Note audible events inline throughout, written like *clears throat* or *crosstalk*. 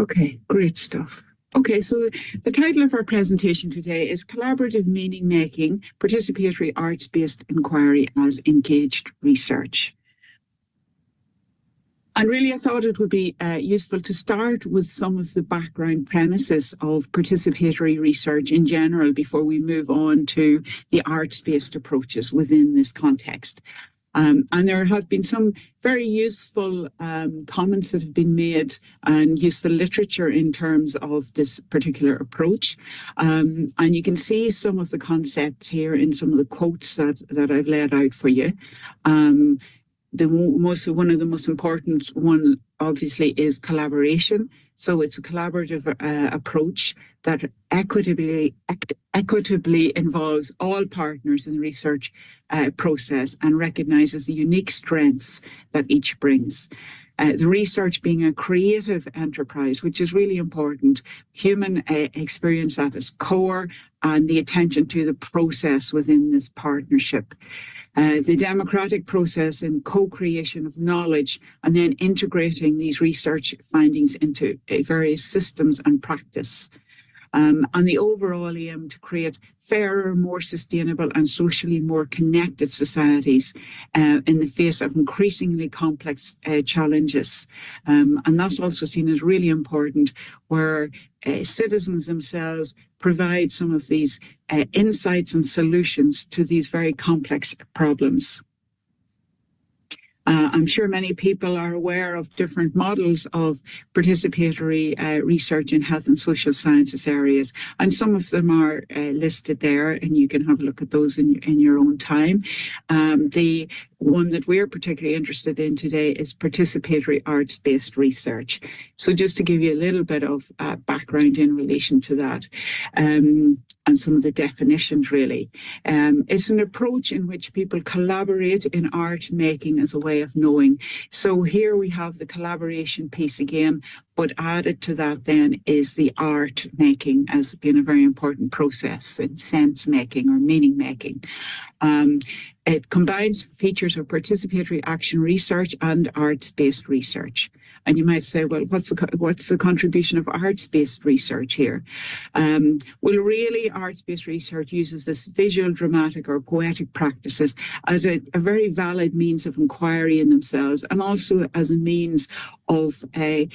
Okay, great stuff. Okay, so the title of our presentation today is Collaborative Meaning Making, Participatory Arts-Based Inquiry as Engaged Research. And really, I thought it would be uh, useful to start with some of the background premises of participatory research in general before we move on to the arts-based approaches within this context. Um, and there have been some very useful um, comments that have been made and useful literature in terms of this particular approach. Um, and you can see some of the concepts here in some of the quotes that, that I've laid out for you. Um, the most one of the most important one obviously is collaboration. So it's a collaborative uh, approach that equitably equitably involves all partners in the research uh, process and recognizes the unique strengths that each brings. Uh, the research being a creative enterprise, which is really important, human uh, experience at its core, and the attention to the process within this partnership. Uh, the democratic process in co-creation of knowledge and then integrating these research findings into uh, various systems and practice um, and the overall aim to create fairer, more sustainable and socially more connected societies uh, in the face of increasingly complex uh, challenges. Um, and that's also seen as really important where uh, citizens themselves provide some of these uh, insights and solutions to these very complex problems. Uh, I'm sure many people are aware of different models of participatory uh, research in health and social sciences areas, and some of them are uh, listed there, and you can have a look at those in, in your own time. Um, the one that we're particularly interested in today is participatory arts-based research. So just to give you a little bit of uh, background in relation to that um, and some of the definitions really. Um, it's an approach in which people collaborate in art making as a way of knowing. So here we have the collaboration piece again, but added to that then is the art making as being a very important process in sense making or meaning making. Um, it combines features of participatory action research and arts-based research. And you might say, well, what's the, what's the contribution of arts-based research here? Um, well, really, arts-based research uses this visual, dramatic, or poetic practices as a, a, very valid means of inquiry in themselves, and also as a means of a,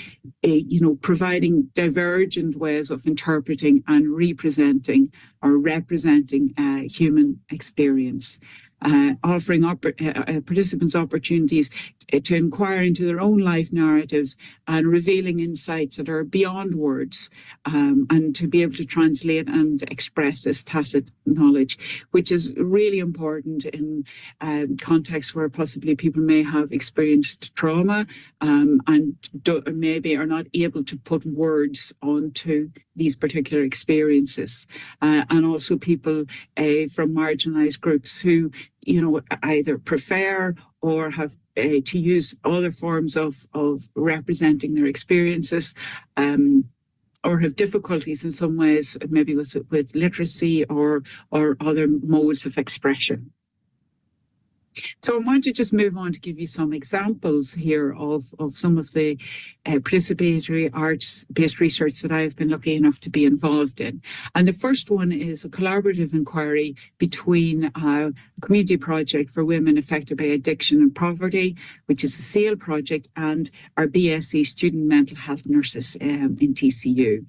a, you know, providing divergent ways of interpreting and representing or representing uh, human experience uh, offering oppor- uh, uh, participants opportunities to inquire into their own life narratives and revealing insights that are beyond words um, and to be able to translate and express this tacit knowledge, which is really important in um, contexts where possibly people may have experienced trauma um, and do, maybe are not able to put words onto these particular experiences. Uh, and also people uh, from marginalized groups who you know, either prefer or have uh, to use other forms of, of representing their experiences um, or have difficulties in some ways, maybe with, with literacy or, or other modes of expression. So I want to just move on to give you some examples here of, of some of the uh, participatory arts-based research that I've been lucky enough to be involved in. And the first one is a collaborative inquiry between uh, a community project for women affected by addiction and poverty, which is a SAOL project, and our BSc student mental health nurses um, in DCU.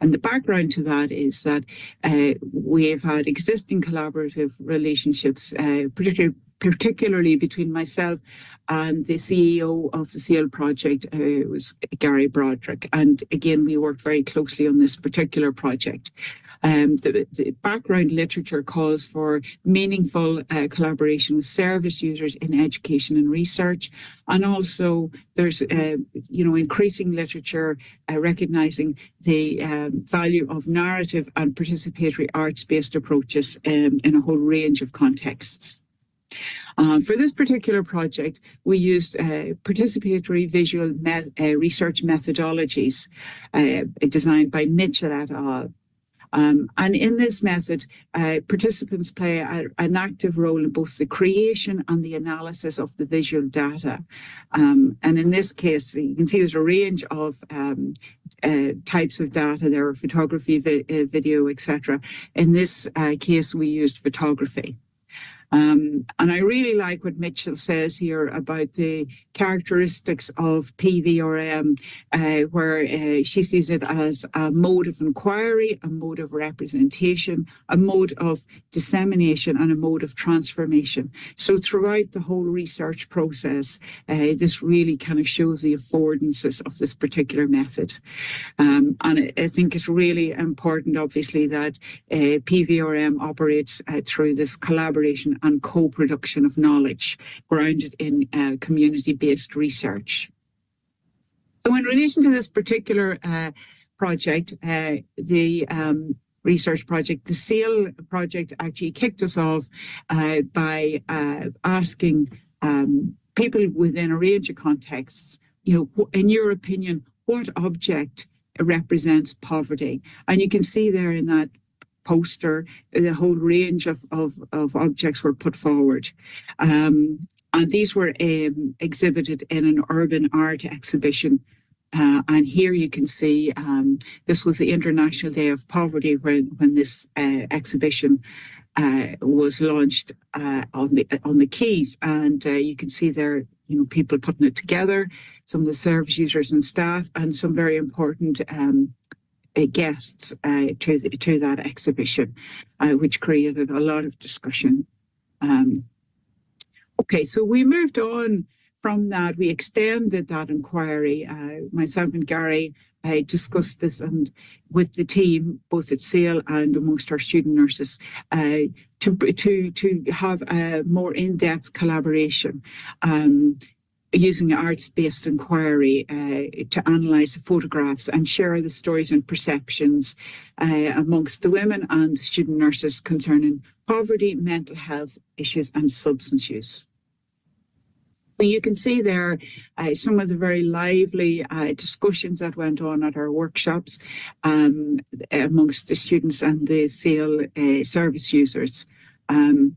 And the background to that is that uh, we've had existing collaborative relationships, uh, particularly particularly between myself and the CEO of the SAOL project, uh, was Gary Broderick. And again, we worked very closely on this particular project. Um, the, the, background literature calls for meaningful uh, collaboration with service users in education and research. And also there's, uh, you know, increasing literature uh, recognizing the um, value of narrative and participatory arts-based approaches um, in a whole range of contexts. Uh, for this particular project, we used uh, participatory visual me uh, research methodologies uh, designed by Mitchell et al. Um, and in this method, uh, participants play a, an active role in both the creation and the analysis of the visual data. Um, and in this case, you can see there's a range of um, uh, types of data there are photography, vi uh, video, etc. In this uh, case, we used photography. Um, and I really like what Mitchell says here about the characteristics of PVRM, uh, where uh, she sees it as a mode of inquiry, a mode of representation, a mode of dissemination, and a mode of transformation. So throughout the whole research process, uh, this really kind of shows the affordances of this particular method. Um, and I, think it's really important, obviously, that uh, PVRM operates uh, through this collaboration and co-production of knowledge grounded in uh, community-based research. So in relation to this particular uh, project, uh, the um, research project, the SAOL project actually kicked us off uh, by uh, asking um, people within a range of contexts, you know, in your opinion, what object represents poverty? And you can see there in that poster, the whole range of, of, of objects were put forward. Um, and these were um, exhibited in an urban art exhibition. Uh, and here you can see um, this was the International Day of Poverty when, when this uh, exhibition uh, was launched uh, on the on the quays, and uh, you can see there, you know, people putting it together, some of the service users and staff, and some very important um, guests uh, to, to that exhibition, uh, which created a lot of discussion. Um, okay, so we moved on from that. We extended that inquiry. Uh, myself and Gary uh, discussed this and with the team, both at SAOL and amongst our student nurses, uh, to to to have a more in-depth collaboration. Um, using arts-based inquiry uh, to analyse the photographs and share the stories and perceptions uh, amongst the women and student nurses concerning poverty, mental health issues and substance use. You can see there uh, some of the very lively uh, discussions that went on at our workshops um, amongst the students and the SAOL uh, service users. Um,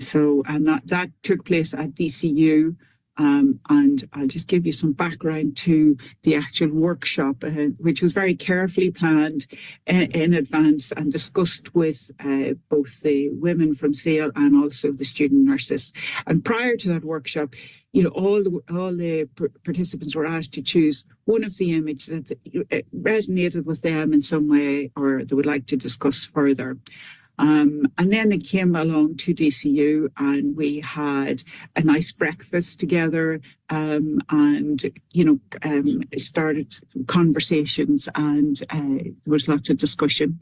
so, and that, that took place at DCU um, and I'll just give you some background to the actual workshop, uh, which was very carefully planned in, in advance and discussed with uh, both the women from SAOL and also the student nurses. And prior to that workshop, you know, all the, all the participants were asked to choose one of the images that uh, resonated with them in some way or they would like to discuss further. Um, and then they came along to DCU and we had a nice breakfast together um, and, you know, um, started conversations and uh, there was lots of discussion.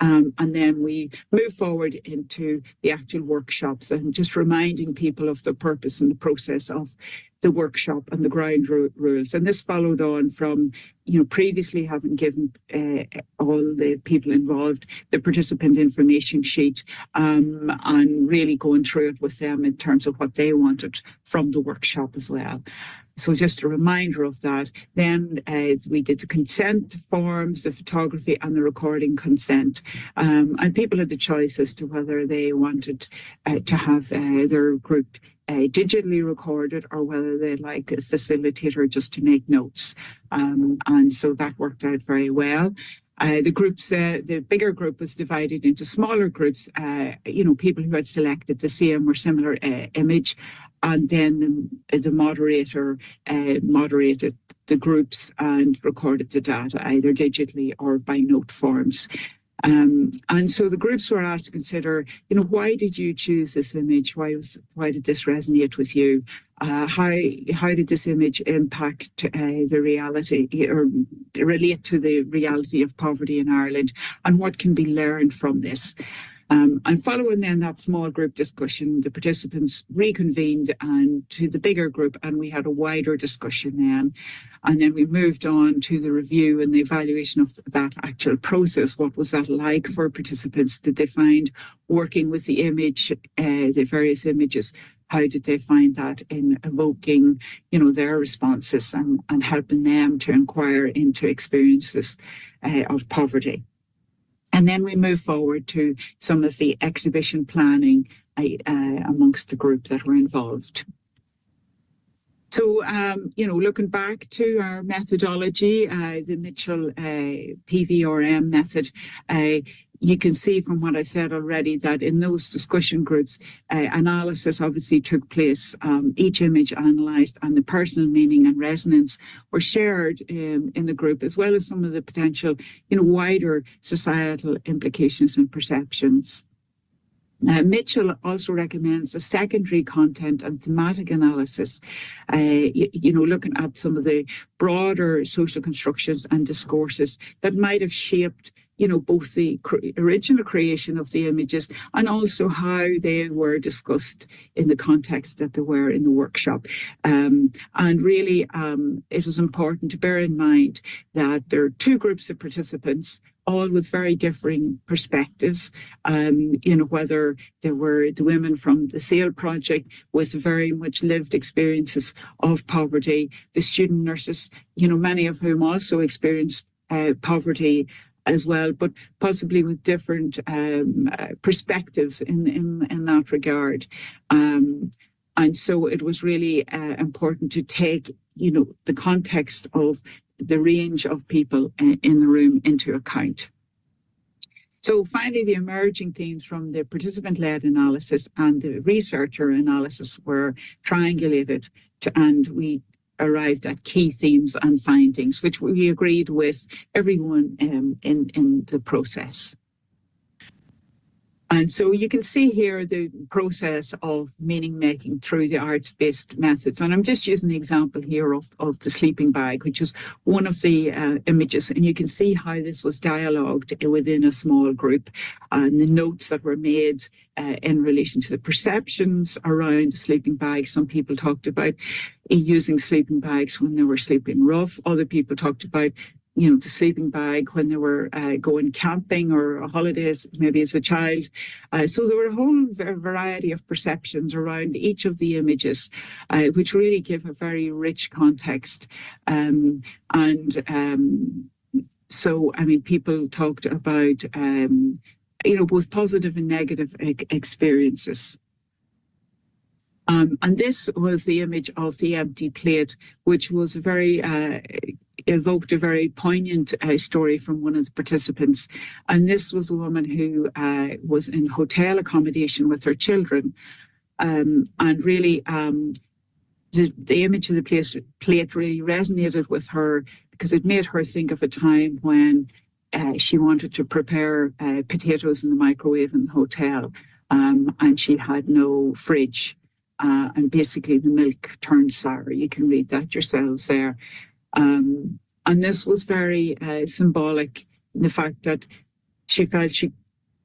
Um, and then we move forward into the actual workshops and just reminding people of the purpose and the process of the workshop and the ground rules. And this followed on from, you know, previously having given uh, all the people involved the participant information sheet um, and really going through it with them in terms of what they wanted from the workshop as well. So just a reminder of that. Then uh, we did the consent forms, the photography and the recording consent. Um, and people had the choice as to whether they wanted uh, to have uh, their group uh, digitally recorded or whether they like a facilitator just to make notes. Um, and so that worked out very well. Uh, the groups, uh, the bigger group was divided into smaller groups, uh, you know, people who had selected the same or similar uh, image. And then the, the moderator uh, moderated the groups and recorded the data either digitally or by note forms. Um, and so the groups were asked to consider, you know, why did you choose this image? Why was why did this resonate with you? Uh, how how did this image impact uh, the reality or relate to the reality of poverty in Ireland? And what can be learned from this? Um, and following then that small group discussion, the participants reconvened and to the bigger group, and we had a wider discussion then. And then we moved on to the review and the evaluation of that actual process. What was that like for participants? Did they find working with the image, uh, the various images? How did they find that in evoking, you know, their responses and, and helping them to inquire into experiences uh, of poverty? And then we move forward to some of the exhibition planning uh, amongst the group that were involved. So, um, you know, looking back to our methodology, uh, the Mitchell uh, PVRM method, uh, you can see from what I said already that in those discussion groups, uh, analysis obviously took place. Um, each image analysed and the personal meaning and resonance were shared um, in the group, as well as some of the potential, you know, wider societal implications and perceptions. Uh, Mitchell also recommends a secondary content and thematic analysis, uh, you, you, know, looking at some of the broader social constructions and discourses that might have shaped you know, both the cre original creation of the images and also how they were discussed in the context that they were in the workshop. Um, and really, um, it was important to bear in mind that there are two groups of participants all with very differing perspectives. Um, you know, whether there were the women from the SAOL project with very much lived experiences of poverty, the student nurses, you know, many of whom also experienced uh, poverty as well, but possibly with different um, uh, perspectives in, in, in that regard. Um, and so it was really uh, important to take, you know, the context of the range of people in the room into account. So finally, the emerging themes from the participant-led analysis and the researcher analysis were triangulated to, and we arrived at key themes and findings, which we agreed with everyone um, in, in the process. And so you can see here the process of meaning making through the arts based methods. And I'm just using the example here of, of the sleeping bag, which is one of the uh, images. And you can see how this was dialogued within a small group and the notes that were made uh, in relation to the perceptions around sleeping bags. Some people talked about using sleeping bags when they were sleeping rough. Other people talked about you know, the sleeping bag when they were uh, going camping or holidays, maybe as a child. Uh, so there were a whole variety of perceptions around each of the images, uh, which really give a very rich context. Um, and um, so, I mean, people talked about, um, you know, both positive and negative experiences. Um, and this was the image of the empty plate, which was very uh, evoked a very poignant uh, story from one of the participants. And this was a woman who uh, was in hotel accommodation with her children. Um, and really, um, the, the, image of the place, plate really resonated with her because it made her think of a time when uh, she wanted to prepare uh, potatoes in the microwave in the hotel. Um, and she had no fridge. Uh, and basically the milk turned sour. You can read that yourselves there. Um, and this was very uh, symbolic in the fact that she felt she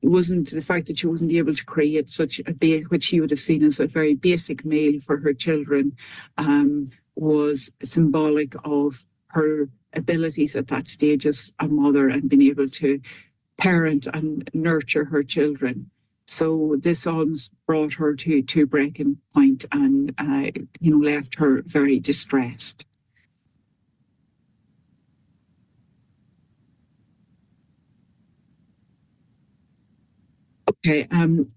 wasn't the fact that she wasn't able to create such a ba- which she would have seen as a very basic meal for her children um, was symbolic of her abilities at that stage as a mother and being able to parent and nurture her children. So this almost brought her to to breaking point and uh, you know left her very distressed. Okay. Um,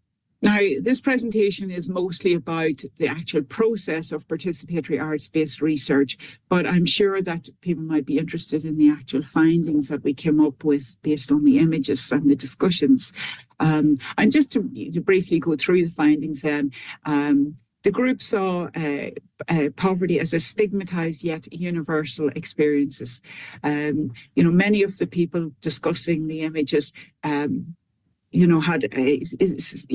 now, this presentation is mostly about the actual process of participatory arts-based research, but I'm sure that people might be interested in the actual findings that we came up with based on the images and the discussions. Um, and just to, to, briefly go through the findings then, um, the group saw uh, uh, poverty as a stigmatized yet universal experiences. Um, you know, many of the people discussing the images um, you know, had is,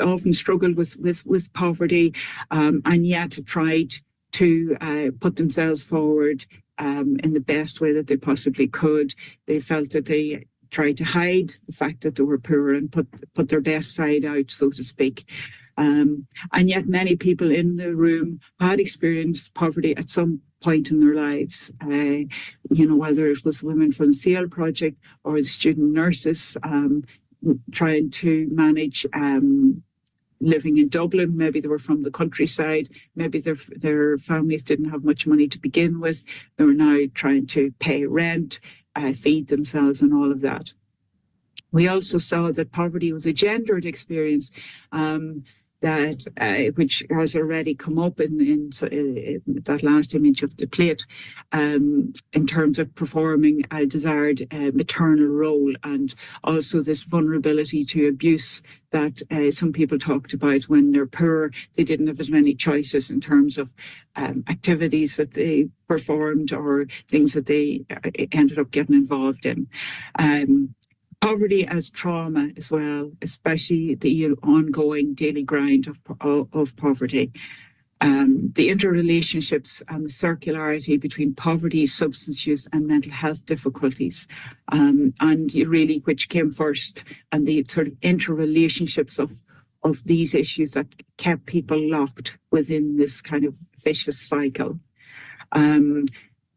often struggled with with with poverty, um, and yet tried to uh, put themselves forward um, in the best way that they possibly could. They felt that they tried to hide the fact that they were poor and put put their best side out, so to speak. Um, and yet, many people in the room had experienced poverty at some point in their lives. Uh, you know, whether it was women from the SAOL project or the student nurses, um, trying to manage um, living in Dublin. Maybe they were from the countryside. Maybe their their families didn't have much money to begin with. They were now trying to pay rent, uh, feed themselves, and all of that. We also saw that poverty was a gendered experience. Um, that uh, which has already come up in, in, in, that last image of the plate um, in terms of performing a desired uh, maternal role and also this vulnerability to abuse that uh, some people talked about when they're poor. They didn't have as many choices in terms of um, activities that they performed or things that they uh, ended up getting involved in. Um, poverty as trauma as well, especially the ongoing daily grind of, of poverty. Um, the interrelationships and the circularity between poverty, substance use, and mental health difficulties, um, and really which came first, and the sort of interrelationships of of these issues that kept people locked within this kind of vicious cycle. Um,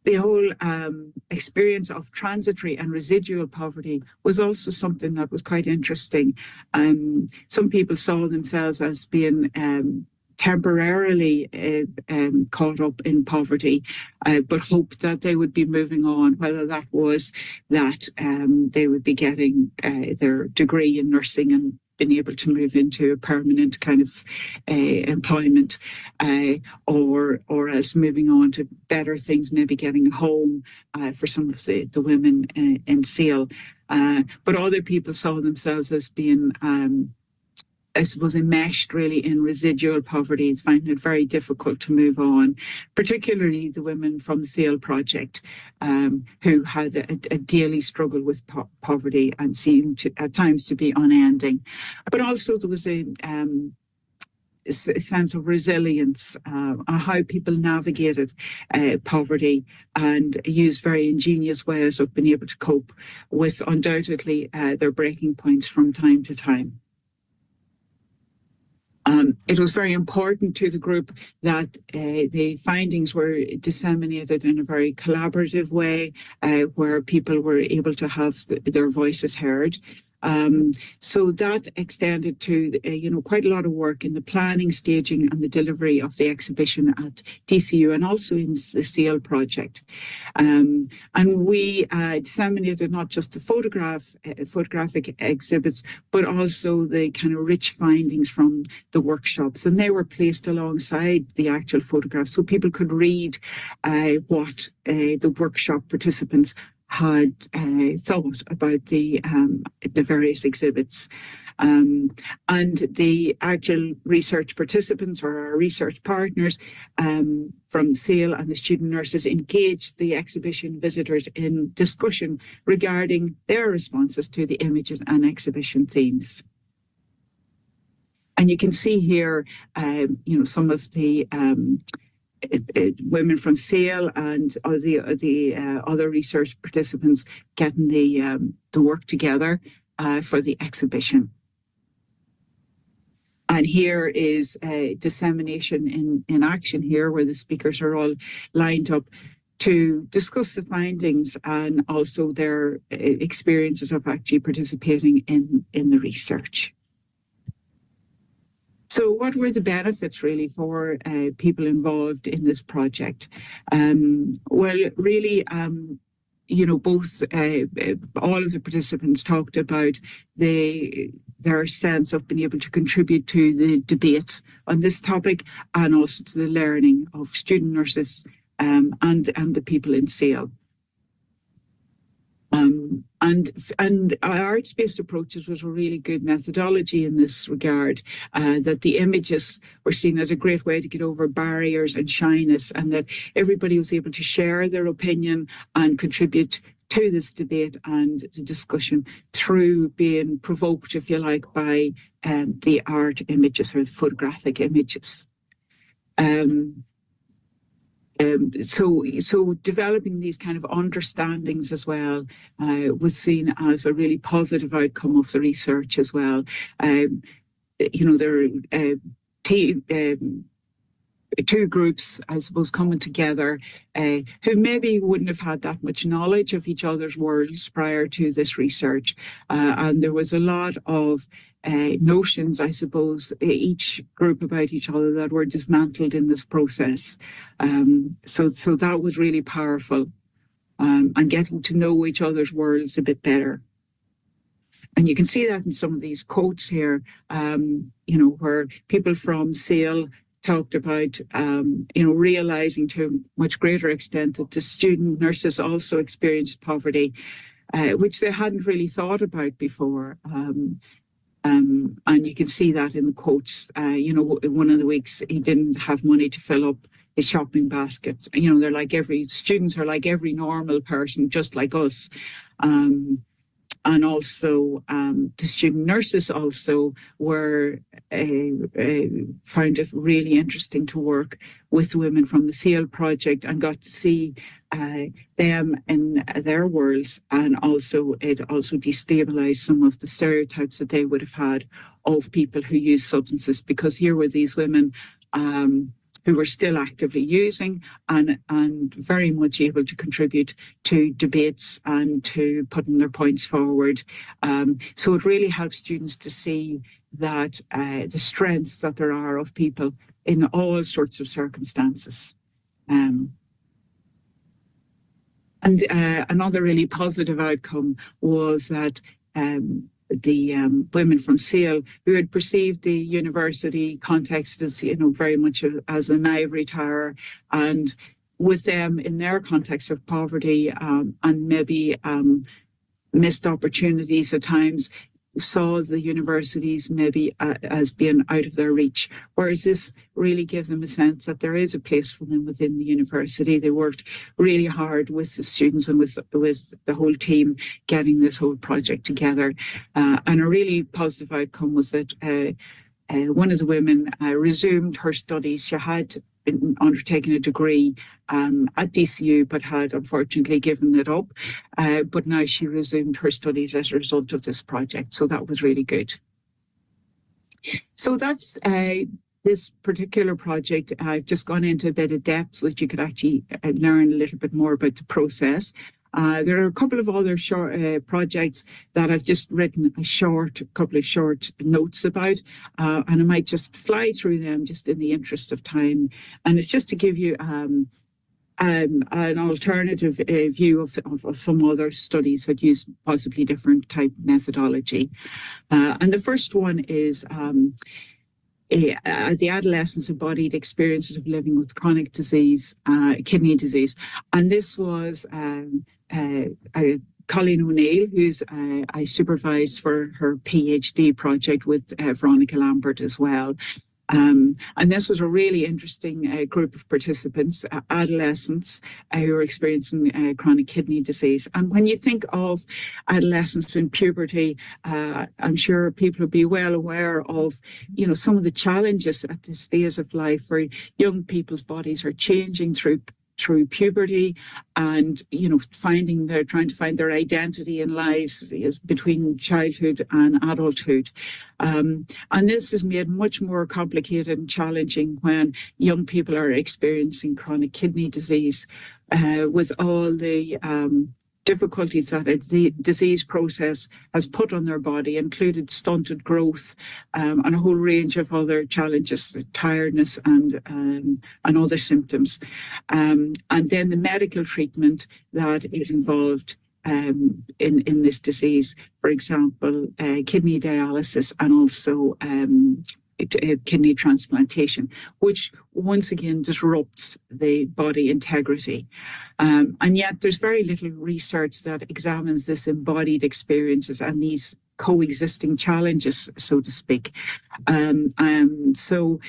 the whole um, experience of transitory and residual poverty was also something that was quite interesting. Um, some people saw themselves as being um, temporarily uh, um, caught up in poverty, uh, but hoped that they would be moving on, whether that was that um, they would be getting uh, their degree in nursing and been able to move into a permanent kind of uh, employment uh, or or as moving on to better things, maybe getting a home uh, for some of the, the women in. Uh, but other people saw themselves as being um, I suppose, enmeshed really in residual poverty. It's finding it very difficult to move on, particularly the women from the SAOL project um, who had a, a, daily struggle with po- poverty and seemed to, at times to be unending. But also there was a um, a sense of resilience, uh, how people navigated uh, poverty and used very ingenious ways of being able to cope with undoubtedly uh, their breaking points from time to time. Um, it was very important to the group that uh, the findings were disseminated in a very collaborative way, uh, where people were able to have the, their voices heard. Um, so that extended to, uh, you know, quite a lot of work in the planning, staging and the delivery of the exhibition at DCU and also in the SAOL project. Um, and we uh, disseminated not just the photograph, uh, photographic exhibits, but also the kind of rich findings from the workshops. And they were placed alongside the actual photographs so people could read uh, what uh, the workshop participants had uh, thought about the um, the various exhibits. Um, and the actual research participants or our research partners um, from SAOL and the student nurses engaged the exhibition visitors in discussion regarding their responses to the images and exhibition themes. And you can see here, um, you know, some of the um, women from SAOL and all the the uh, other research participants getting the um, the work together uh, for the exhibition. And here is a dissemination in, in action here where the speakers are all lined up to discuss the findings and also their uh, experiences of actually participating in, in the research. So, what were the benefits really for uh, people involved in this project? Um, well, really, um, you know, both uh, all of the participants talked about the their sense of being able to contribute to the debate on this topic and also to the learning of student nurses um, and and the people in SAOL. Um, and and arts-based approaches was a really good methodology in this regard. Uh, that the images were seen as a great way to get over barriers and shyness, and that everybody was able to share their opinion and contribute to this debate and the discussion through being provoked, if you like, by um, the art images or the photographic images. Um, um, so, so developing these kind of understandings as well uh, was seen as a really positive outcome of the research as well. Um, you know, there are uh, t- um, two groups, I suppose, coming together uh, who maybe wouldn't have had that much knowledge of each other's worlds prior to this research. Uh, and there was a lot of uh, notions, I suppose, each group about each other that were dismantled in this process. Um, so, so that was really powerful, um, and getting to know each other's worlds a bit better. and you can see that in some of these quotes here, um, you know, where people from SAOL talked about, um, you know, realizing to a much greater extent that the student nurses also experienced poverty, uh, which they hadn't really thought about before. Um, um, and you can see that in the quotes. Uh, you know, in one of the weeks he didn't have money to fill up his shopping basket. You know, they're like every students are like every normal person, just like us. Um, and also um, the student nurses also were uh, uh, found it really interesting to work with women from the SAOL project and got to see uh, them in their worlds. And also it also destabilized some of the stereotypes that they would have had of people who use substances because here were these women um, who were still actively using and, and very much able to contribute to debates and to putting their points forward. Um, so it really helps students to see that uh, the strengths that there are of people in all sorts of circumstances. Um, and uh, another really positive outcome was that um, the um, women from SAOL who had perceived the university context as, you know, very much a, as an ivory tower and with them in their context of poverty um, and maybe um, missed opportunities at times saw the universities maybe uh, as being out of their reach, whereas this really gave them a sense that there is a place for them within the university. They worked really hard with the students and with with the whole team getting this whole project together. Uh, and a really positive outcome was that uh, uh one of the women uh, resumed her studies. She had been undertaking a degree um, at DCU, but had unfortunately given it up. Uh, but now she resumed her studies as a result of this project. So that was really good. So that's uh, this particular project. I've just gone into a bit of depth so that you could actually uh, learn a little bit more about the process. Uh, there are a couple of other short uh, projects that I've just written a short, a couple of short notes about, uh, and I might just fly through them just in the interest of time. And it's just to give you um, um, an alternative uh, view of, of, of, some other studies that use possibly different type methodology. Uh, and the first one is um, a, uh, the adolescents embodied experiences of living with chronic disease, uh, kidney disease. And this was um, uh, Colleen O'Neill, who's uh, I supervised for her PhD project with Veronica Lambert as well. Um, and this was a really interesting uh, group of participants, uh, adolescents uh, who are experiencing uh, chronic kidney disease. And when you think of adolescence in puberty, uh, I'm sure people will be well aware of, you know, some of the challenges at this phase of life where young people's bodies are changing through through puberty and you know finding their trying to find their identity in lives between childhood and adulthood. Um, and this is made much more complicated and challenging when young people are experiencing chronic kidney disease uh, with all the um, difficulties that a disease process has put on their body, included stunted growth um, and a whole range of other challenges, tiredness and um, and other symptoms. Um, and then the medical treatment that is involved um, in, in this disease, for example, uh, kidney dialysis and also um, kidney transplantation, which once again disrupts the body integrity. Um, and yet there's very little research that examines this embodied experiences and these coexisting challenges, so to speak. Um, um, so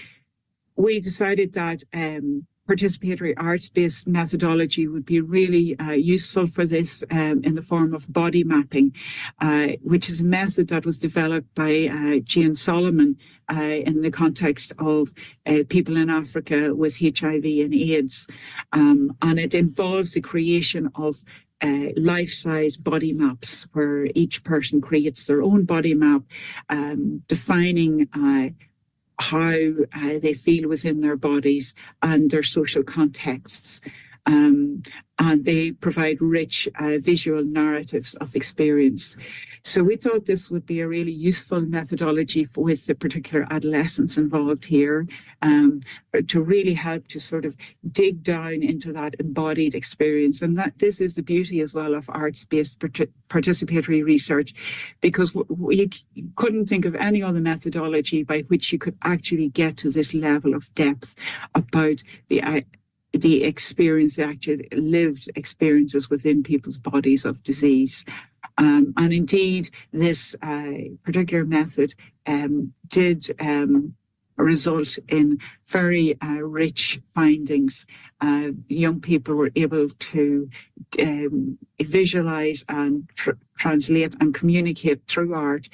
we decided that um, participatory arts-based methodology would be really uh, useful for this um, in the form of body mapping, uh, which is a method that was developed by uh, Jane Solomon uh, in the context of uh, people in Africa with HIV and AIDS. Um, and it involves the creation of uh, life-size body maps where each person creates their own body map, um, defining uh, how uh, they feel within their bodies and their social contexts. Um, and they provide rich uh, visual narratives of experience. So we thought this would be a really useful methodology for, with the particular adolescents involved here um, to really help to sort of dig down into that embodied experience. And that this is the beauty as well of arts-based participatory research, because we couldn't think of any other methodology by which you could actually get to this level of depth about the uh, the experience, the actual lived experiences within people's bodies of disease. Um, and indeed, this uh, particular method um, did um, result in very uh, rich findings. Uh, young people were able to um, visualize and tr translate and communicate through art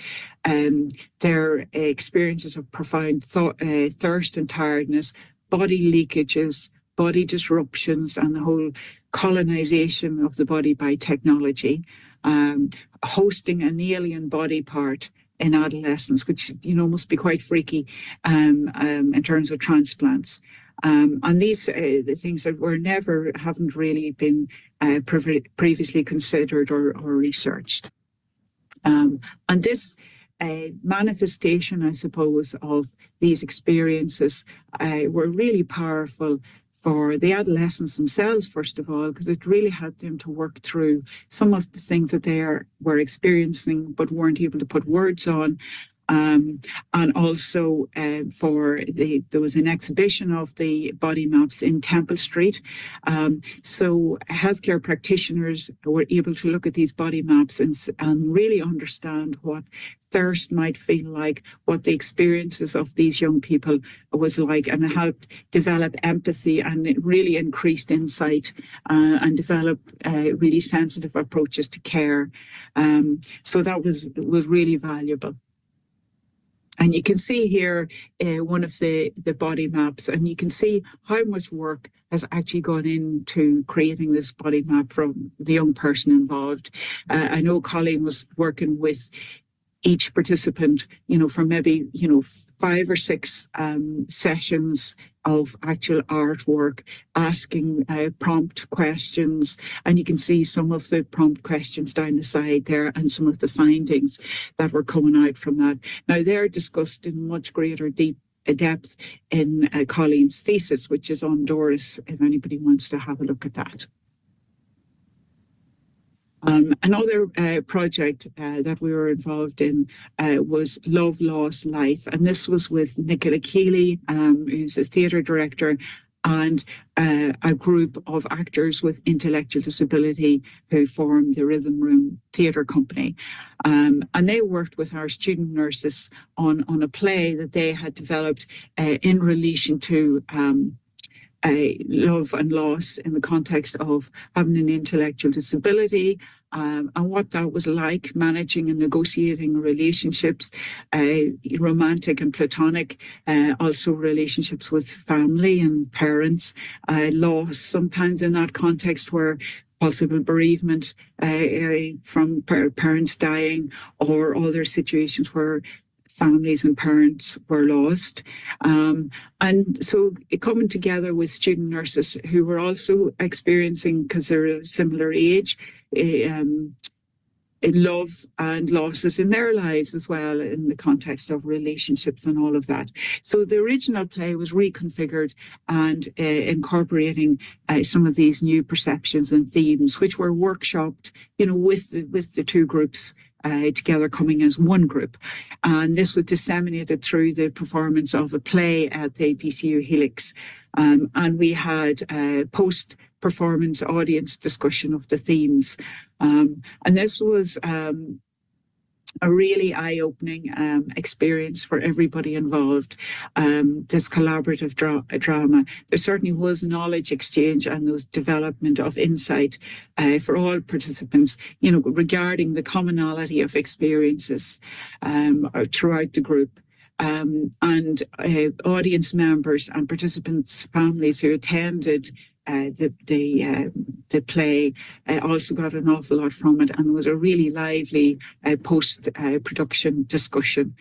um, their experiences of profound uh, thirst and tiredness, body leakages, body disruptions, and the whole colonization of the body by technology um, hosting an alien body part in adolescence, which you know must be quite freaky um, um, in terms of transplants. Um, and these uh, the things that were never haven't really been uh, pre previously considered or, or researched. Um, and this uh, manifestation, I suppose, of these experiences uh, were really powerful for the adolescents themselves, first of all, because it really helped them to work through some of the things that they are, were experiencing but weren't able to put words on. Um, and also uh, for the there was an exhibition of the body maps in Temple Street. Um, so healthcare practitioners were able to look at these body maps and, and really understand what thirst might feel like, what the experiences of these young people was like, and helped develop empathy and really increased insight uh, and develop uh, really sensitive approaches to care. Um, so that was was really valuable. And you can see here uh, one of the, the body maps, and you can see how much work has actually gone into creating this body map from the young person involved. Uh, I know Colleen was working with each participant, you know, for maybe, you know, five or six um, sessions of actual artwork, asking uh, prompt questions. And you can see some of the prompt questions down the side there and some of the findings that were coming out from that. Now, they're discussed in much greater deep uh, depth in uh, Colleen's thesis, which is on DORAS, if anybody wants to have a look at that. Um, another uh, project uh, that we were involved in uh, was Love, Loss, Life, and this was with Nicola Keeley, um, who's a theatre director, and uh, a group of actors with intellectual disability who formed the Rhythm Room Theatre Company. Um, and they worked with our student nurses on, on a play that they had developed uh, in relation to um, love and loss in the context of having an intellectual disability um, and what that was like managing and negotiating relationships, uh, romantic and platonic, uh, also relationships with family and parents, uh, loss sometimes in that context where possible bereavement uh, from parents dying or other situations where families and parents were lost. Um, and so coming together with student nurses who were also experiencing, because they're a similar age, um, love and losses in their lives as well in the context of relationships and all of that. So the original play was reconfigured and uh, incorporating uh, some of these new perceptions and themes, which were workshopped, you know, with the, with the two groups uh, together coming as one group. And this was disseminated through the performance of a play at the DCU Helix. Um, and we had a post performance audience discussion of the themes. Um, and this was um, a really eye-opening um, experience for everybody involved. Um, this collaborative dra drama. There certainly was knowledge exchange and was development of insight uh, for all participants. You know, regarding the commonality of experiences um, throughout the group. Um, and uh, audience members and participants' families who attended uh, the the uh, the play uh, also got an awful lot from it and was a really lively uh, post uh, production discussion.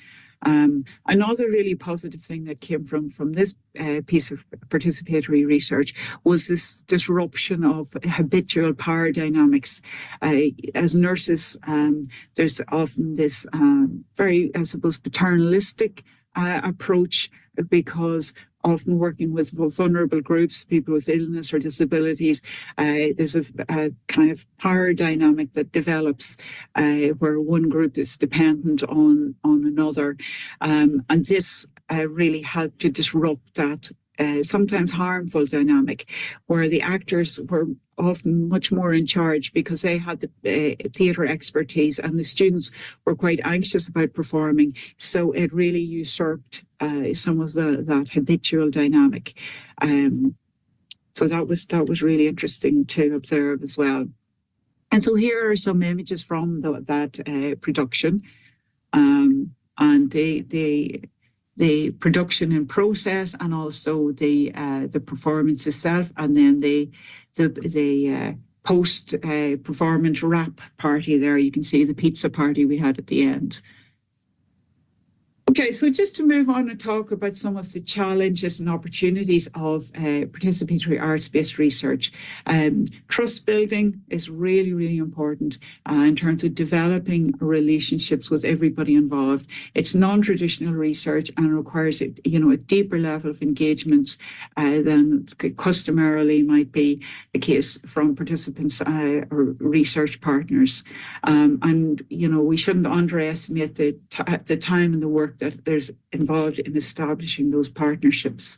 Um, another really positive thing that came from from this uh, piece of participatory research was this disruption of habitual power dynamics. Uh, as nurses, um, there's often this um, very, I suppose, paternalistic uh, approach because often working with vulnerable groups, people with illness or disabilities. Uh, there's a, a, kind of power dynamic that develops uh, where one group is dependent on on another, um, and this uh, really helped to disrupt that uh, sometimes harmful dynamic where the actors were often much more in charge because they had the uh, theatre expertise and the students were quite anxious about performing. So it really usurped uh, some of the that habitual dynamic. Um, so that was that was really interesting to observe as well. And so here are some images from the, that uh, production, um, and they they the production and process and also the uh, the performance itself and then the the the uh, post uh, performance wrap party there. You can see the pizza party we had at the end Okay, so just to move on and talk about some of the challenges and opportunities of uh, participatory arts-based research. Um, trust building is really, really important uh, in terms of developing relationships with everybody involved. It's non-traditional research and requires, you know, a deeper level of engagement uh, than customarily might be the case from participants uh, or research partners. Um, and, you know, we shouldn't underestimate the, the time and the work that there's involved in establishing those partnerships.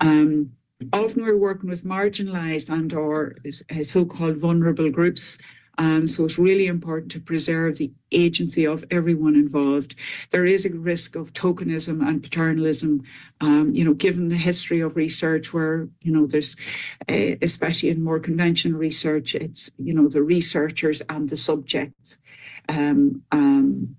Um, often we're working with marginalized and or uh, so-called vulnerable groups. Um, so it's really important to preserve the agency of everyone involved. There is a risk of tokenism and paternalism, um, you know, given the history of research where, you know, there's, uh, especially in more conventional research, it's, you know, the researchers and the subjects. Um, um,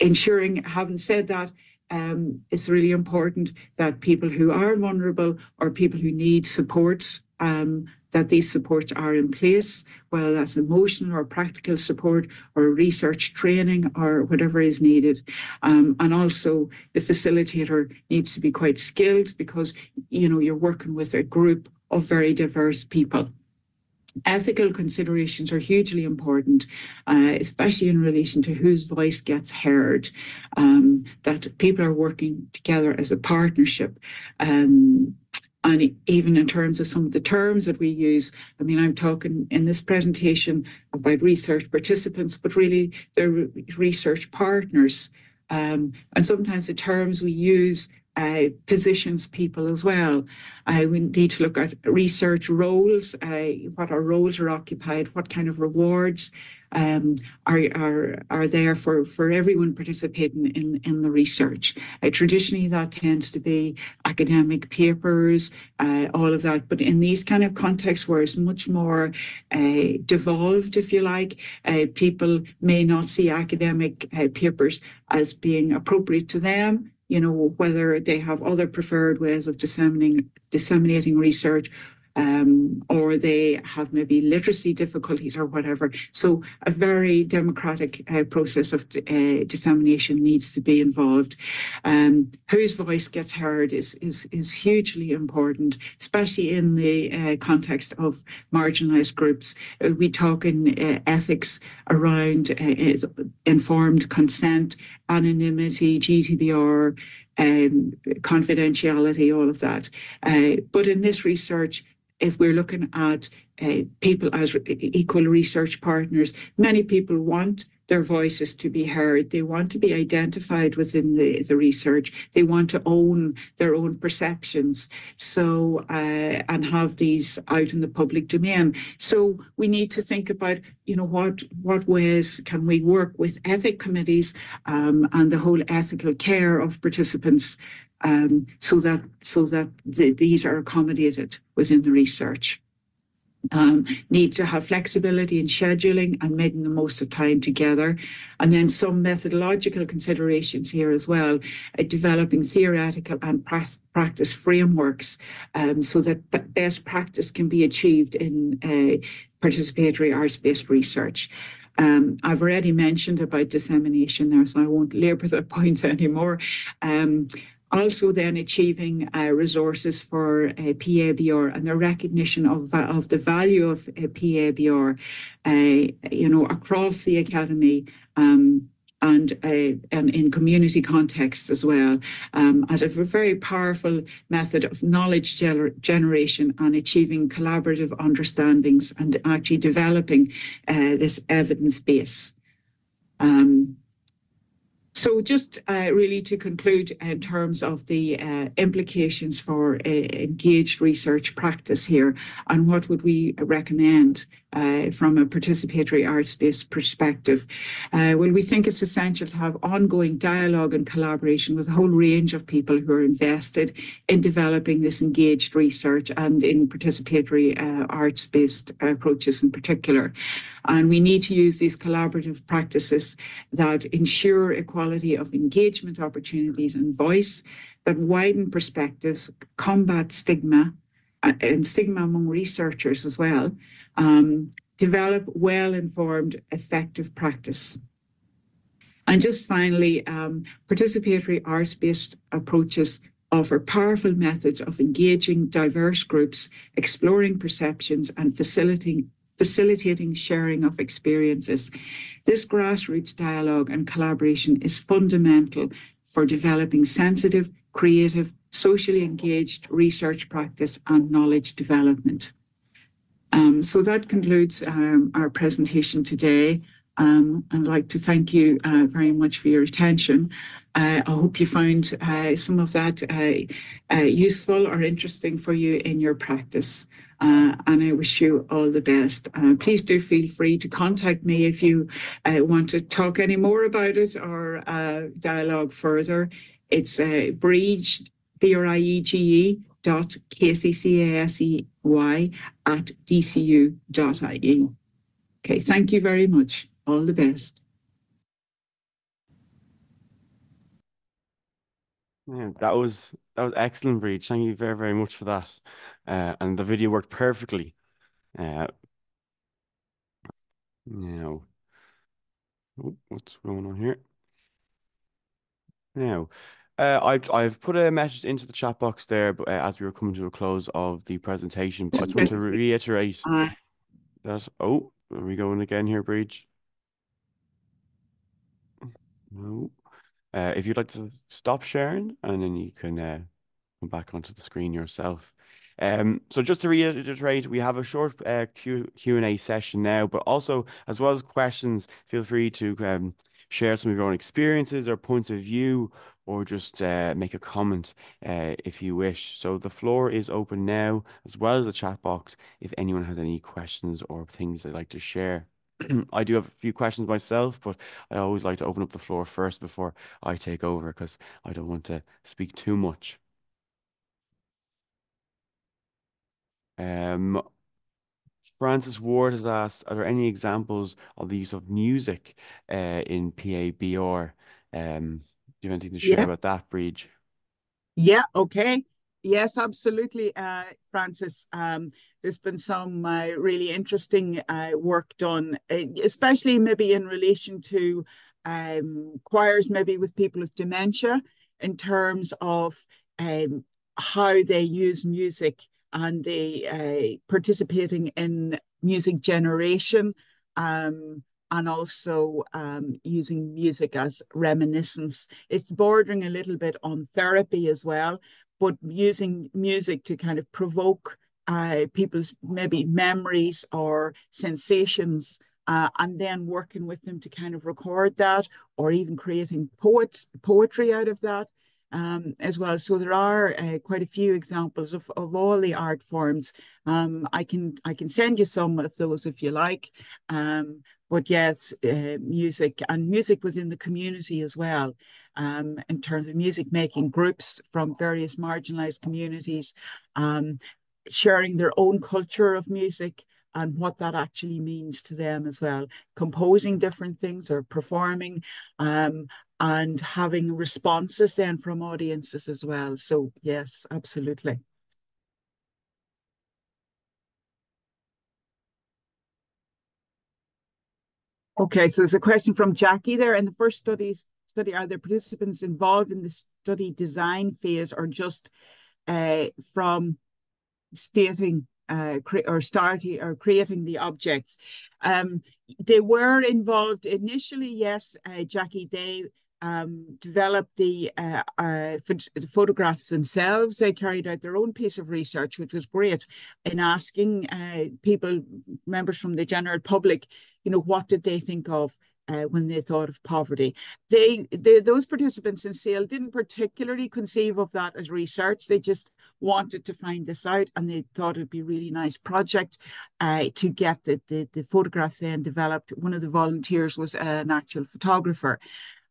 ensuring, having said that, um, it's really important that people who are vulnerable or people who need supports, um, that these supports are in place, whether that's emotional or practical support or research training or whatever is needed. Um, and also the facilitator needs to be quite skilled because, you know, you're working with a group of very diverse people ethical considerations are hugely important, uh, especially in relation to whose voice gets heard, um, that people are working together as a partnership. Um, and even in terms of some of the terms that we use, I mean, I'm talking in this presentation about research participants, but really they're research partners. Um, and sometimes the terms we use uh, positions people as well. Uh, we need to look at research roles, uh, what our roles are occupied, what kind of rewards um, are, are, are there for, for everyone participating in, in the research. Uh, traditionally, that tends to be academic papers, uh, all of that. But in these kind of contexts where it's much more uh, devolved, if you like, uh, people may not see academic uh, papers as being appropriate to them you know, whether they have other preferred ways of disseminating disseminating research um, or they have maybe literacy difficulties or whatever. So a very democratic uh, process of uh, dissemination needs to be involved. Um, whose voice gets heard is, is, is hugely important, especially in the uh, context of marginalized groups. Uh, we talk in uh, ethics around uh, informed consent, anonymity, GDPR, um, confidentiality, all of that. Uh, but in this research, if we're looking at uh, people as equal research partners, many people want their voices to be heard. They want to be identified within the, the research. They want to own their own perceptions. So, uh, and have these out in the public domain. So we need to think about, you know, what, what ways can we work with ethic committees um, and the whole ethical care of participants um, so that so that the, these are accommodated within the research. Um, need to have flexibility in scheduling and making the most of time together. And then some methodological considerations here as well, uh, developing theoretical and pra practice frameworks um, so that best practice can be achieved in uh, participatory arts-based research. Um, I've already mentioned about dissemination there, so I won't labour that *laughs* point anymore. Um, also then achieving uh, resources for uh, PABR and the recognition of, of the value of uh, PABR, uh, you know, across the academy um, and, uh, and in community contexts as well um, as a very powerful method of knowledge gener generation and achieving collaborative understandings and actually developing uh, this evidence base. Um, so just uh, really to conclude in terms of the uh, implications for uh, engaged research practice here and what would we recommend uh, from a participatory arts-based perspective. Uh, well, we think it's essential to have ongoing dialogue and collaboration with a whole range of people who are invested in developing this engaged research and in participatory uh, arts-based approaches in particular. And we need to use these collaborative practices that ensure equality of engagement opportunities and voice, that widen perspectives, combat stigma, uh, and stigma among researchers as well, um, develop well-informed, effective practice. And just finally, um, participatory arts-based approaches offer powerful methods of engaging diverse groups, exploring perceptions and facilitating facilitating sharing of experiences. This grassroots dialogue and collaboration is fundamental for developing sensitive, creative, socially engaged research practice and knowledge development. Um, so that concludes um, our presentation today. Um, I'd like to thank you uh, very much for your attention. Uh, I hope you found uh, some of that useful or interesting for you in your practice. And I wish you all the best. please do feel free to contact me if you want to talk any more about it or dialogue further. It's Briege, B-R-I-E-G-E dot K-C-C-A-S-E-Y at dcu.ie. Okay, thank you very much. All the best. Yeah, that was that was excellent, Breige. Thank you very very much for that, uh, and the video worked perfectly. Uh, now, oh, what's going on here? Now, uh, I've I've put a message into the chat box there, but uh, as we were coming to a close of the presentation, but I just want to *laughs* reiterate uh, that. Oh, are we going again here, Breige? No. Uh, if you'd like to stop sharing, and then you can uh, come back onto the screen yourself. Um, so just to reiterate, we have a short uh, Q Q and A session now, but also as well as questions, feel free to um, share some of your own experiences or points of view or just uh, make a comment uh, if you wish. So the floor is open now, as well as the chat box, if anyone has any questions or things they'd like to share. *clears throat* I do have a few questions myself, but I always like to open up the floor first before I take over because I don't want to speak too much. Um, Francis Ward has asked, are there any examples of the use of music uh, in PABR? Um, you have anything to share yeah. about that, Breige? Yeah, okay. Yes, absolutely, uh, Francis. Um, there's been some uh, really interesting uh, work done, uh, especially maybe in relation to um, choirs, maybe with people with dementia, in terms of um, how they use music and they uh, participating in music generation. Um, and also um, using music as reminiscence. It's bordering a little bit on therapy as well, but using music to kind of provoke uh, people's maybe memories or sensations uh, and then working with them to kind of record that or even creating poets poetry out of that um, as well. So there are uh, quite a few examples of, of all the art forms. Um, I can I can send you some of those if you like. Um, but yes, uh, music and music within the community as well. Um, in terms of music making groups from various marginalized communities, um, sharing their own culture of music and what that actually means to them as well. Composing different things or performing um, and having responses then from audiences as well. So yes, absolutely. Okay, so there's a question from Jackie there. In the first studies study, are the participants involved in the study design phase or just uh, from stating uh, or starting or creating the objects? Um, they were involved initially, yes, uh, Jackie. They um, developed the, uh, uh, the photographs themselves. They carried out their own piece of research, which was great, in asking uh, people, members from the general public, you know, what did they think of uh, when they thought of poverty. They, they, those participants in SAOL didn't particularly conceive of that as research. They just wanted to find this out, and they thought it'd be a really nice project uh, to get the, the, the photographs then developed. One of the volunteers was an actual photographer.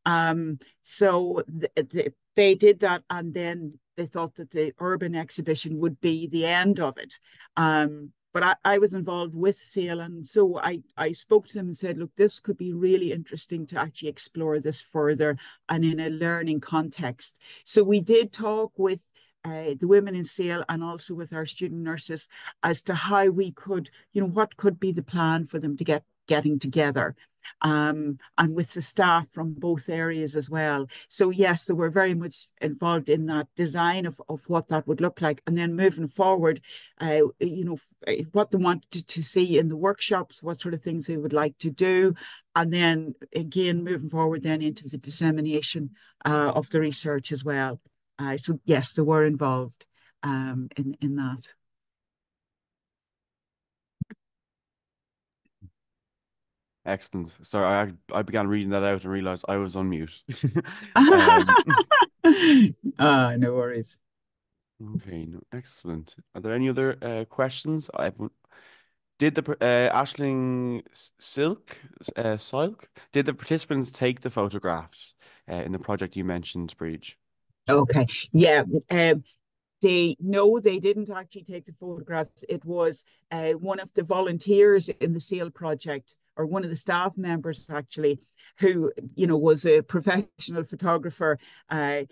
Um, so th th they did that, and then they thought that the urban exhibition would be the end of it. Um, but I, I, was involved with SAOL, and so I, I spoke to them and said, look, this could be really interesting to actually explore this further and in a learning context. So we did talk with uh, the women in SAOL and also with our student nurses as to how we could, you know, what could be the plan for them to get getting together um, and with the staff from both areas as well. So yes, they were very much involved in that design of, of what that would look like. And then moving forward, uh, you know, eh, what they wanted to see in the workshops, what sort of things they would like to do. And then again, moving forward then into the dissemination uh, of the research as well. Uh, so yes, they were involved um, in, in that. Excellent. Sorry, I I began reading that out and realized I was on mute. um, uh, *laughs* no worries. Okay, no, excellent. Are there any other uh, questions? I did the uh, Ashling Silk uh, Silk did the participants take the photographs uh, in the project you mentioned, Breige? Okay, yeah. Um, they no, they didn't actually take the photographs. It was uh, one of the volunteers in the SAOL project or one of the staff members actually, who you know was a professional photographer, uh,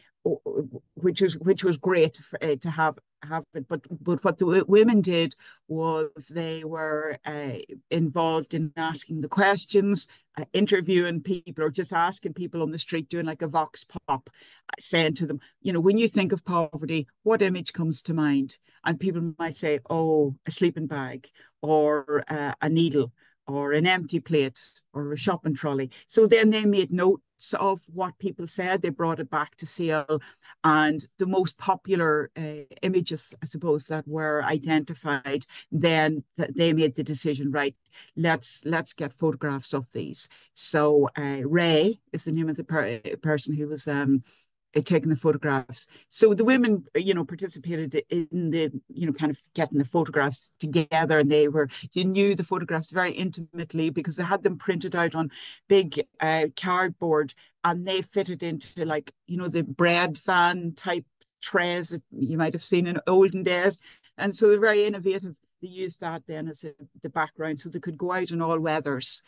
which was which was great for, uh, to have have it. But but what the women did was they were uh, involved in asking the questions, uh, interviewing people, or just asking people on the street, doing like a vox pop, uh, saying to them, you know, when you think of poverty, what image comes to mind? And people might say, oh, a sleeping bag or uh, a needle or an empty plate or a shopping trolley. So then they made notes of what people said. They brought it back to SAOL, and the most popular uh, images, I suppose, that were identified. Then that they made the decision, right? Let's let's get photographs of these. So uh, Ray is the name of the per person who was um, taking the photographs. So the women, you know, participated in the, you know, kind of getting the photographs together, and they were, you knew the photographs very intimately because they had them printed out on big uh, cardboard, and they fitted into like, you know, the bread fan type trays that you might have seen in olden days, and so they're very innovative. They used that then as a, the background, so they could go out in all weathers.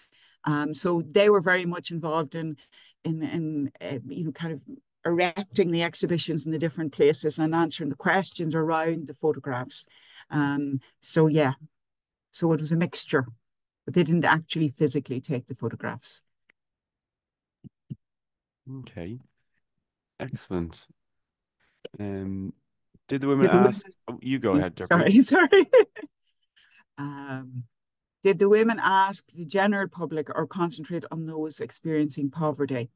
Um, so they were very much involved in in in uh, you know kind of erecting the exhibitions in the different places and answering the questions around the photographs. Um, so yeah, so it was a mixture, but they didn't actually physically take the photographs. Okay, excellent. Um, did the women did ask? The women, oh, you go ahead. Sorry, *laughs* sorry. um, did the women ask the general public or concentrate on those experiencing poverty?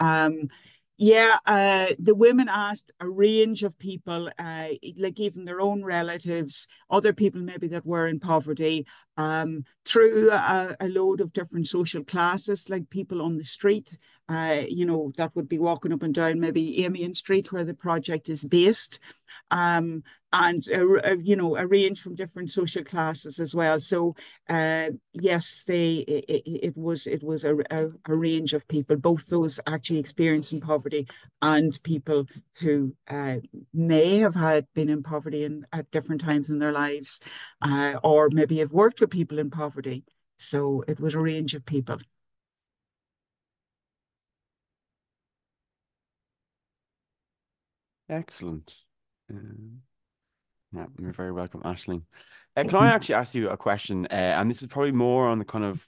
Um, yeah, uh, the women asked a range of people, uh, like even their own relatives, other people maybe that were in poverty, um, through a, a, load of different social classes, like people on the street, uh, you know, that would be walking up and down maybe Amiens Street where the project is based. Um, and uh, you know a range from different social classes as well. So uh, yes, they it, it, was it was a, a, a, range of people, both those actually experiencing poverty and people who uh, may have had been in poverty in, at different times in their lives, uh, or maybe have worked with people in poverty. So it was a range of people. Excellent. Um... Yeah, you're very welcome, Ashling. Uh, can I actually ask you a question? Uh, and this is probably more on the kind of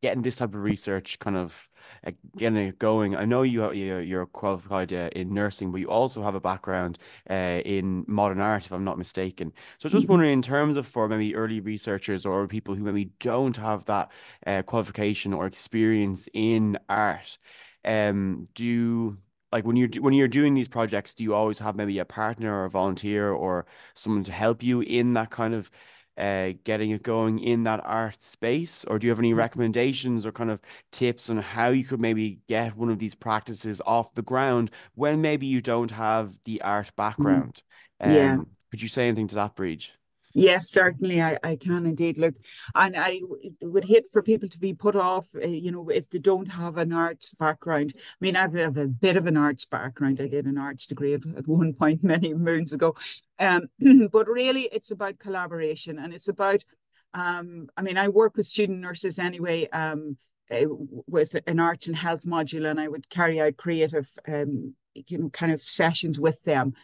getting this type of research kind of uh, getting it going? I know you you're qualified uh, in nursing, but you also have a background uh, in modern art, if I'm not mistaken. So just mm-hmm. wondering, in terms of for maybe early researchers or people who maybe don't have that uh, qualification or experience in art, um, do you like when you're when you're doing these projects, do you always have maybe a partner or a volunteer or someone to help you in that kind of uh, getting it going in that art space? Or do you have any mm. recommendations or kind of tips on how you could maybe get one of these practices off the ground when maybe you don't have the art mm. background? Um, yeah. Could you say anything to that, Breige? Yes, certainly, I, I can indeed look, and I would hate for people to be put off, uh, you know, if they don't have an arts background. I mean, I have a bit of an arts background. I did an arts degree at, at one *laughs* point many moons ago, um, *clears throat* but really, it's about collaboration, and it's about. Um, I mean, I work with student nurses anyway. Um, with an arts and health module, and I would carry out creative, um, you know, kind of sessions with them.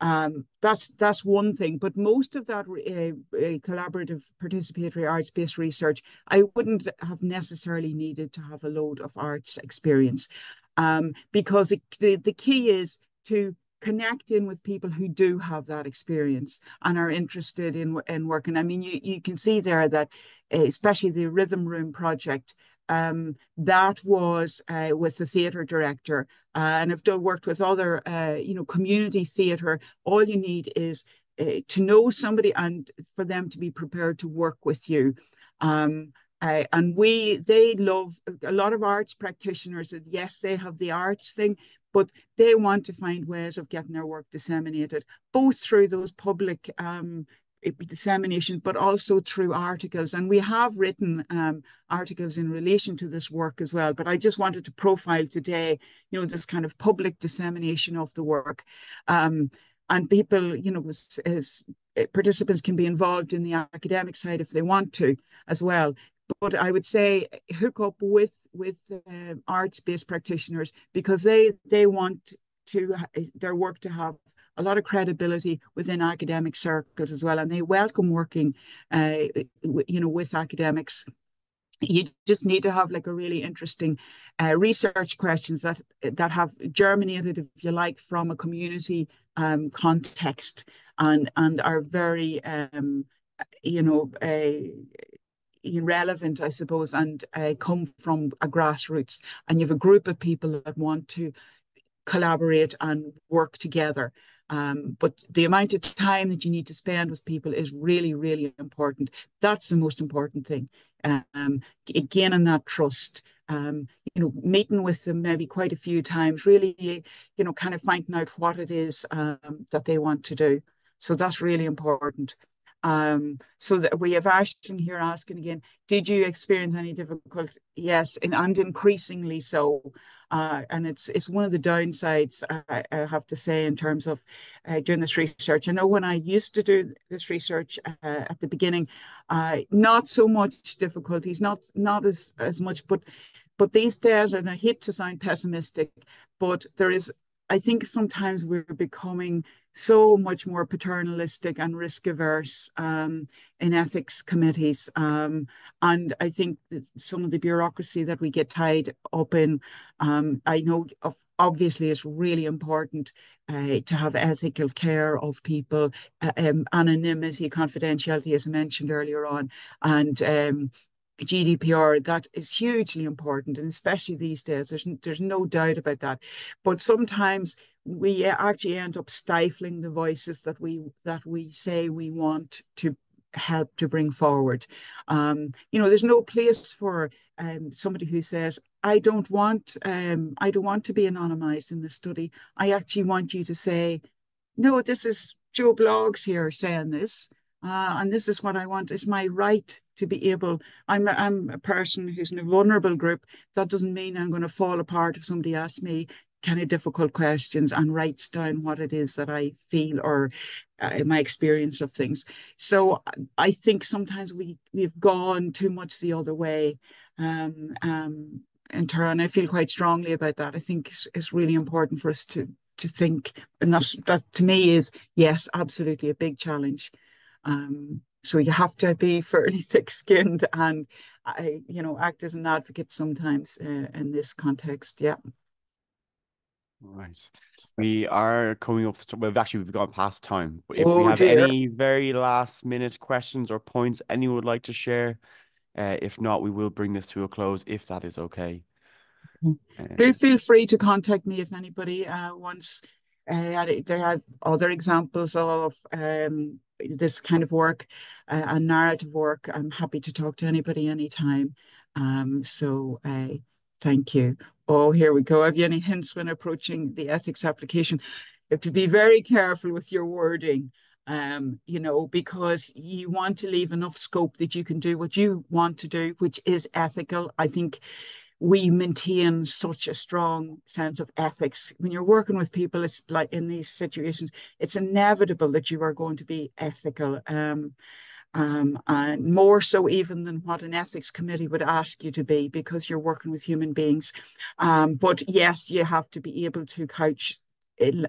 Um, that's that's one thing, but most of that uh, uh, collaborative participatory arts-based research, I wouldn't have necessarily needed to have a load of arts experience, um, because it, the the key is to connect in with people who do have that experience and are interested in in working. I mean, you you can see there that, uh, especially the Rhythm Room project, um, that was uh, with the theatre director, uh, and I've done worked with other, uh, you know, community theatre. All you need is uh, to know somebody and for them to be prepared to work with you. Um, uh, and we, they love a lot of arts practitioners. That yes, they have the arts thing, but they want to find ways of getting their work disseminated, both through those public um, dissemination, but also through articles. And we have written um, articles in relation to this work as well. But I just wanted to profile today, you know, this kind of public dissemination of the work. Um, and people, you know, as participants can be involved in the academic side if they want to as well. But I would say hook up with with uh, arts-based practitioners because they they want to their work to have a lot of credibility within academic circles as well, and they welcome working, uh, you know, with academics. You just need to have like a really interesting uh, research questions that that have germinated, if you like, from a community um, context and and are very, um, you know, uh, relevant, I suppose, and uh, come from a grassroots. And you have a group of people that want to collaborate and work together. Um, but the amount of time that you need to spend with people is really, really important. That's the most important thing. Um, gaining that trust, um, you know, meeting with them maybe quite a few times, really, you know, kind of finding out what it is um, that they want to do. So that's really important. Um, so that we have Ashton here asking again, did you experience any difficulty? Yes, and, and increasingly so. Uh, and it's it's one of the downsides I, I have to say in terms of uh, doing this research. I know when I used to do this research uh, at the beginning, uh, not so much difficulties, not not as as much, but but these days, and I hate to sound pessimistic, but there is. I think sometimes we're becoming so much more paternalistic and risk averse um, in ethics committees. Um, and I think some of the bureaucracy that we get tied up in, um, I know of, obviously it's really important uh, to have ethical care of people, uh, um, anonymity, confidentiality, as I mentioned earlier on, and um, GDPR, that is hugely important, and especially these days, there's, there's no doubt about that. But sometimes we actually end up stifling the voices that we that we say we want to help to bring forward. Um, you know, there's no place for um, somebody who says, "I don't want, um, I don't want to be anonymized in this study. I actually want you to say, no, this is Joe Bloggs here saying this." Uh, and this is what I want. It's my right to be able. I'm a, I'm a person who's in a vulnerable group. That doesn't mean I'm going to fall apart if somebody asks me kind of difficult questions and writes down what it is that I feel or uh, my experience of things. So I think sometimes we we've gone too much the other way. Um, um, in turn, I feel quite strongly about that. I think it's, it's really important for us to to think, and that's that to me is yes, absolutely a big challenge. Um, so you have to be *laughs* fairly thick-skinned and I, you know, act as an advocate sometimes uh, in this context. Yeah. Right. We are coming up to, well, actually, we've gone past time. If we Oh have dear. any very last minute questions or points anyone would like to share, uh, if not, we will bring this to a close if that is okay. Mm. Uh, Do feel free to contact me if anybody uh, wants. Uh, they have other examples of um, this kind of work uh, and narrative work. I'm happy to talk to anybody anytime. Um, so uh, thank you. Oh, here we go. Have you any hints when approaching the ethics application? You have to be very careful with your wording. Um, you know, because you want to leave enough scope that you can do what you want to do, which is ethical. I think we maintain such a strong sense of ethics. When you're working with people, it's like in these situations, it's inevitable that you are going to be ethical. Um, um, and more so even than what an ethics committee would ask you to be because you're working with human beings. Um, but yes, you have to be able to couch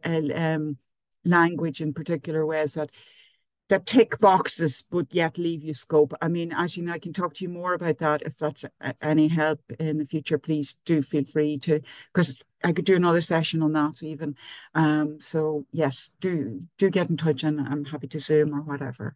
um, language in particular ways that that tick boxes but yet leave you scope. I mean, as you know, I can talk to you more about that if that's any help in the future. Please do feel free to, because I could do another session on that even. Um, so yes, do do get in touch, and I'm happy to Zoom or whatever.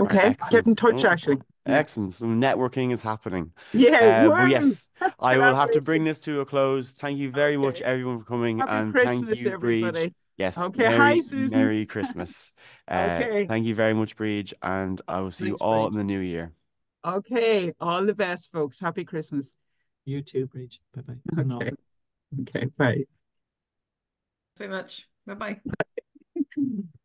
Okay, get in touch, actually. Excellent. So networking is happening. Yeah, Uh, yes, *laughs* I will have to bring this to a close. Thank you very much, everyone, for coming, Happy and thank Christmas, you, Breige. everybody. Yes, Okay, Merry, hi, Susan. Merry Christmas. *laughs* Uh, Okay. thank you very much, Breige, and I will see you Thanks, all in the new year. Okay, all the best, folks. Happy Christmas. You too, Breige. Bye bye. Okay, okay, bye. So much. Bye bye. *laughs*